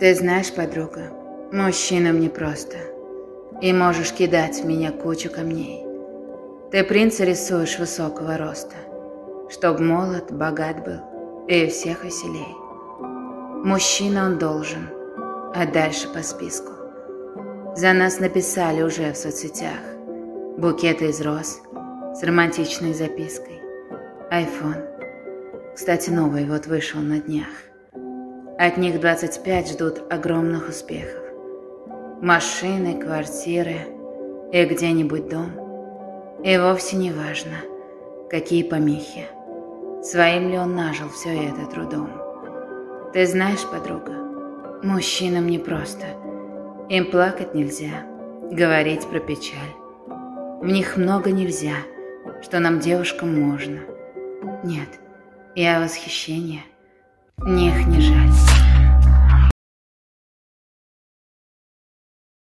Ты знаешь, подруга, мужчинам непросто. И можешь кидать в меня кучу камней. Ты принца рисуешь высокого роста, Чтоб молод, богат был и всех веселей. Мужчина он должен, а дальше по списку. За нас написали уже в соцсетях Букеты из роз с романтичной запиской. Айфон. Кстати, новый вот вышел на днях. От них 25 ждут огромных успехов. Машины, квартиры и где-нибудь дом. И вовсе не важно, какие помехи. Своим ли он нажил все это трудом. Ты знаешь, подруга, мужчинам непросто. Им плакать нельзя, говорить про печаль. В них много нельзя, что нам, девушкам, можно. Нет, я восхищение, мне их не жаль.